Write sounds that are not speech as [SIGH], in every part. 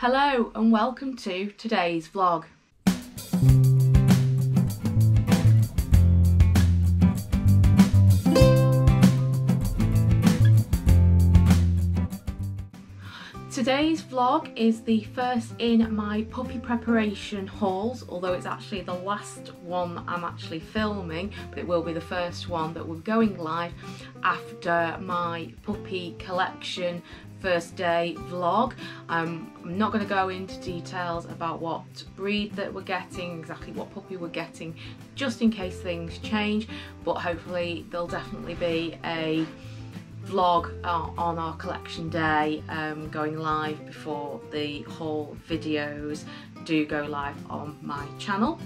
Hello and welcome to today's vlog. Today's vlog is the first in my puppy preparation hauls, although it's actually the last one I'm actually filming, but it will be the first one that we're going live after my puppy collection first day vlog. Um, I'm not going to go into details about what breed that we're getting, exactly what puppy we're getting, just in case things change, but hopefully there'll definitely be a vlog uh, on our collection day um, going live before the whole videos do go live on my channel.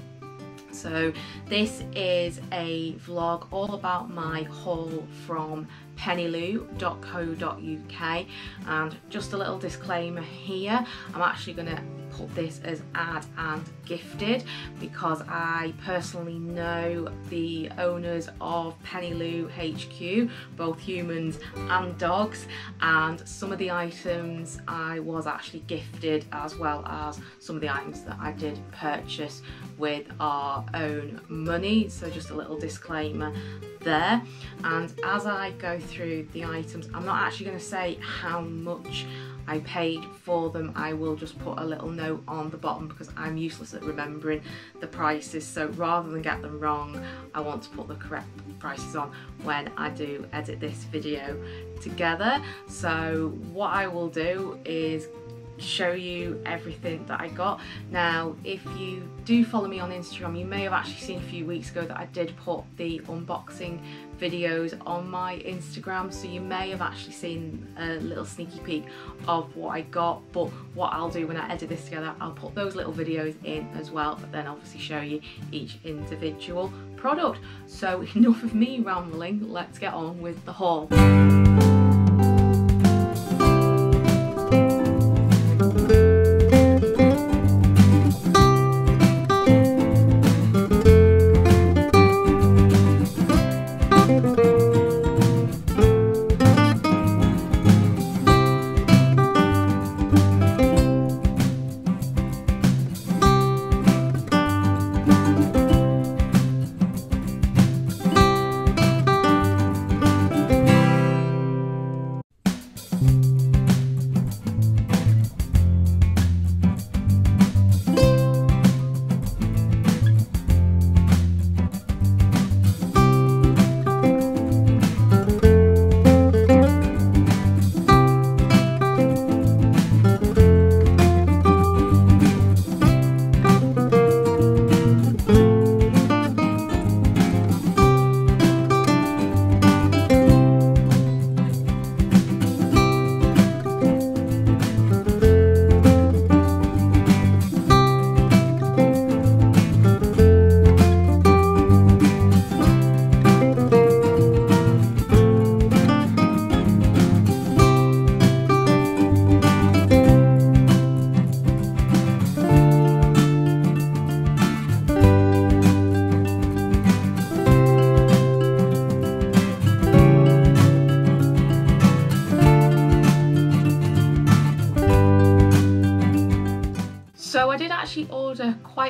So this is a vlog all about my haul from pennylou.co.uk and just a little disclaimer here, I'm actually going to put this as ad and gifted because I personally know the owners of Pennylou HQ, both humans and dogs, and some of the items I was actually gifted as well as some of the items that I did purchase with our own money. So just a little disclaimer there. And as I go through the items, I'm not actually going to say how much I paid for them, I will just put a little note on the bottom because I'm useless at remembering the prices. So rather than get them wrong, I want to put the correct prices on when I do edit this video together. So what I will do is show you everything that I got. Now, if you do follow me on Instagram, you may have actually seen a few weeks ago that I did put the unboxing videos on my Instagram, so you may have actually seen a little sneaky peek of what I got, but what I'll do when I edit this together, I'll put those little videos in as well, but then obviously show you each individual product. So [LAUGHS] enough of me rambling, let's get on with the haul.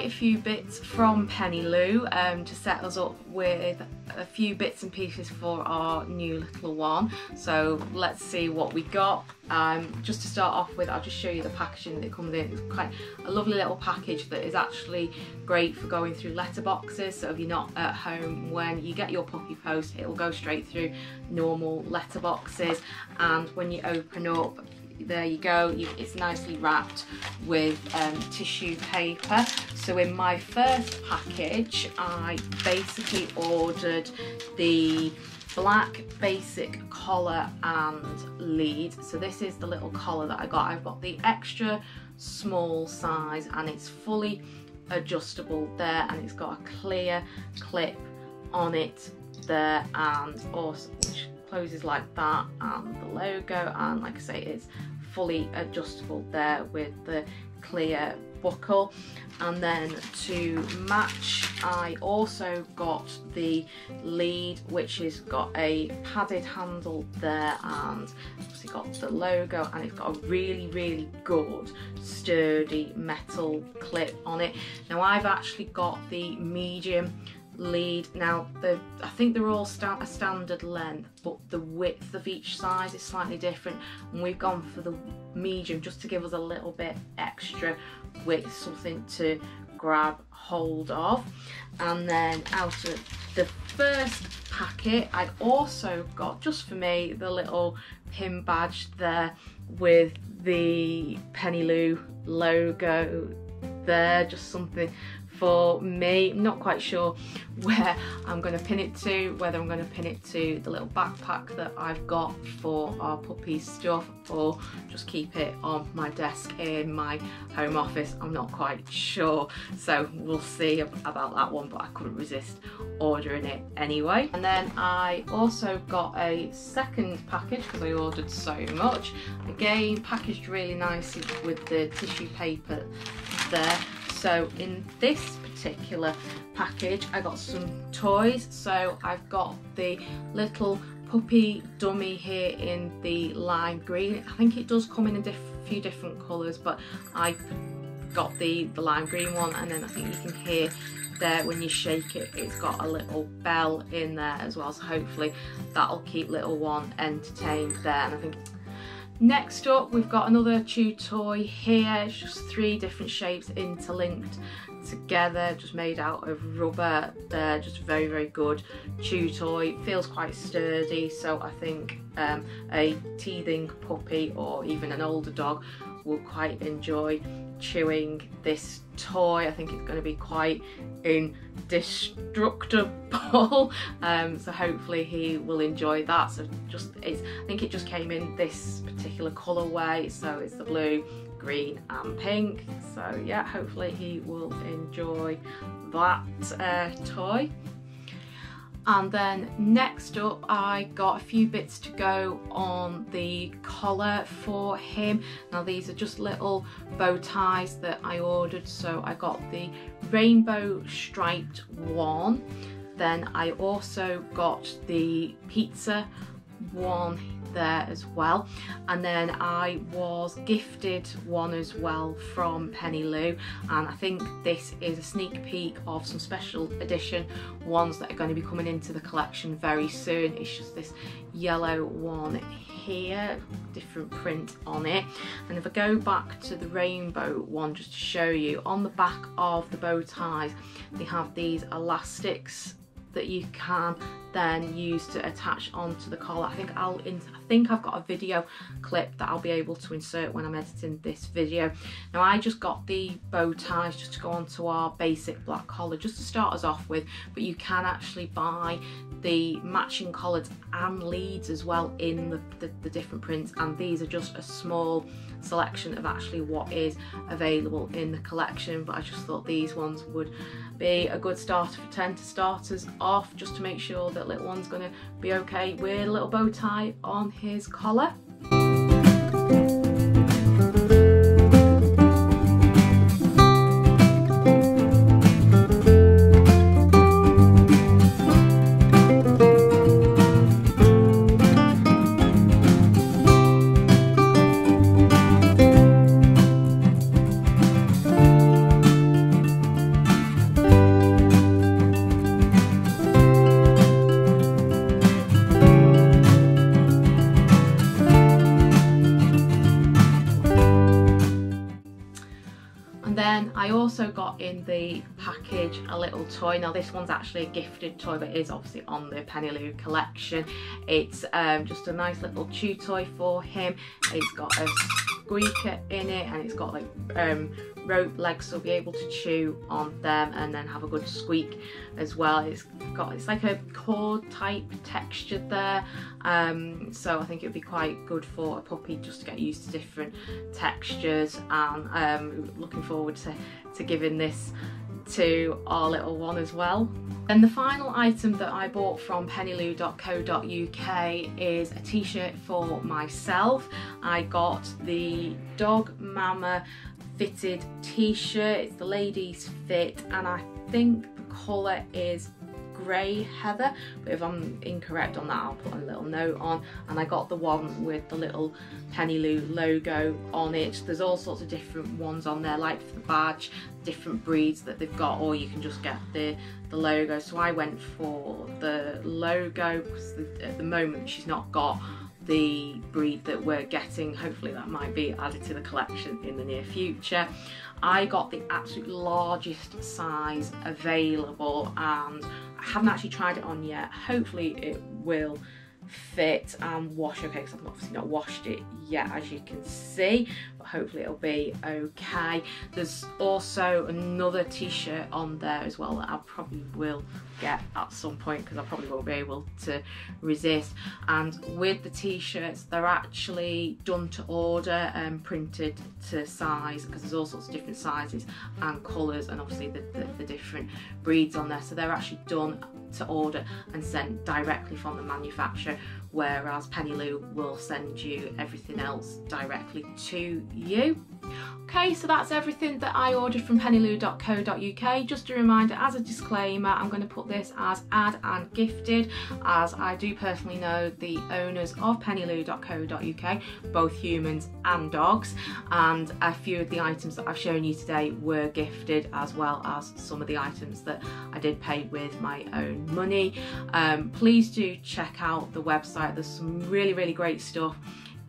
Quite a few bits from Pennylou um, to set us up with a few bits and pieces for our new little one. So let's see what we got. Um, just to start off with, I'll just show you the packaging that comes in. It's quite a lovely little package that is actually great for going through letterboxes. So if you're not at home when you get your puppy post, it'll go straight through normal letterboxes. And when you open up, there you go. It's nicely wrapped with um, tissue paper. So in my first package I basically ordered the black basic collar and lead. So this is the little collar that I got. I've got the extra small size and it's fully adjustable there and it's got a clear clip on it there and also which closes like that and the logo and like I say it's fully adjustable there with the clear buckle. And then to match I also got the lead which has got a padded handle there and obviously got the logo and it's got a really really good sturdy metal clip on it. Now I've actually got the medium lead. Now, the, I think they're all sta a standard length, but the width of each size is slightly different. And we've gone for the medium just to give us a little bit extra width, something to grab hold of. And then out of the first packet, I also got, just for me, the little pin badge there with the Pennylou logo there, just something for me. I'm not quite sure [LAUGHS] where I'm going to pin it to, whether I'm going to pin it to the little backpack that I've got for our puppy stuff or just keep it on my desk in my home office. I'm not quite sure. So we'll see about that one, but I couldn't resist ordering it anyway. And then I also got a second package because I ordered so much. Again, packaged really nicely with the tissue paper there so in this particular package, I got some toys. So I've got the little puppy dummy here in the lime green. I think it does come in a diff few different colours, but I got the, the lime green one and then I think you can hear there when you shake it it's got a little bell in there as well so hopefully that'll keep little one entertained there and I think Next up, we've got another chew toy here. It's just three different shapes interlinked together, just made out of rubber. They're just very, very good chew toy. Feels quite sturdy, so I think um, a teething puppy or even an older dog will quite enjoy chewing this toy. I think it's going to be quite indestructible. [LAUGHS] um, so hopefully he will enjoy that. So just it's, I think it just came in this particular colourway. So it's the blue, green and pink. So yeah, hopefully he will enjoy that uh, toy. And then next up, I got a few bits to go on the collar for him. Now these are just little bow ties that I ordered. So I got the rainbow striped one. Then I also got the pizza one there as well. And then I was gifted one as well from Pennylou and I think this is a sneak peek of some special edition ones that are going to be coming into the collection very soon. It's just this yellow one here different print on it. And if I go back to the rainbow one just to show you on the back of the bow ties they have these elastics that you can then use to attach onto the collar. I think I'll I think I've got a video clip that I'll be able to insert when I'm editing this video. Now I just got the bow ties just to go onto our basic black collar just to start us off with but you can actually buy the matching collars and leads as well in the, the, the different prints and these are just a small selection of actually what is available in the collection but I just thought these ones would be a good starter for 10 to start us off just to make sure that little one's going to be okay with a little bow tie on his collar. Also got in the package a little toy. Now this one's actually a gifted toy but is obviously on the Pennylou collection. It's um, just a nice little chew toy for him. It's got a squeaker in it and it's got like um, rope legs so be able to chew on them and then have a good squeak as well. It's got it's like a cord type texture there um, so I think it would be quite good for a puppy just to get used to different textures and um, looking forward to, to giving this to our little one as well. And the final item that I bought from pennylou.co.uk is a t-shirt for myself. I got the Dog Mama fitted t-shirt. It's the ladies fit and I think the colour is grey heather but if I'm incorrect on that I'll put a little note on. And I got the one with the little Pennylou logo on it. There's all sorts of different ones on there like the badge different breeds that they've got or you can just get the the logo. So I went for the logo because at the moment she's not got the breed that we're getting. Hopefully that might be added to the collection in the near future. I got the absolute largest size available and haven't actually tried it on yet. Hopefully it will fit and wash. Okay because I've obviously not washed it yet as you can see hopefully it'll be okay. There's also another t-shirt on there as well that I probably will get at some point because I probably won't be able to resist. And with the t-shirts they're actually done to order and printed to size because there's all sorts of different sizes and colours and obviously the, the, the different breeds on there. So they're actually done to order and sent directly from the manufacturer whereas Pennylou will send you everything else directly to you. Okay, so that's everything that I ordered from pennylou.co.uk. Just a reminder, as a disclaimer, I'm going to put this as ad and gifted, as I do personally know the owners of pennylou.co.uk, both humans and dogs, and a few of the items that I've shown you today were gifted, as well as some of the items that I did pay with my own money. Um, please do check out the website, there's some really, really great stuff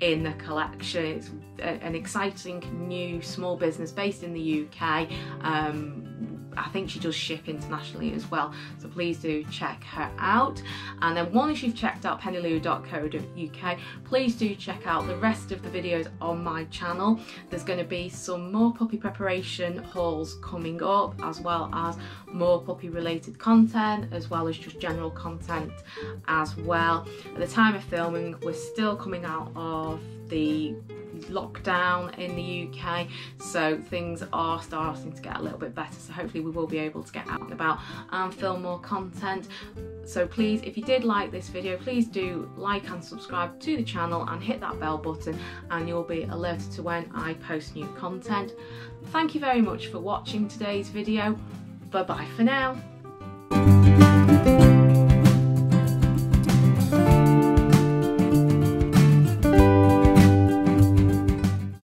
in the collection. It's an exciting new small business based in the UK. Um, I think she does ship internationally as well, so please do check her out. And then once you've checked out pennylou.co.uk, please do check out the rest of the videos on my channel. There's going to be some more puppy preparation hauls coming up, as well as more puppy related content, as well as just general content as well. At the time of filming, we're still coming out of the lockdown in the UK so things are starting to get a little bit better so hopefully we will be able to get out and about and film more content so please if you did like this video please do like and subscribe to the channel and hit that bell button and you'll be alerted to when I post new content. Thank you very much for watching today's video. Bye bye for now.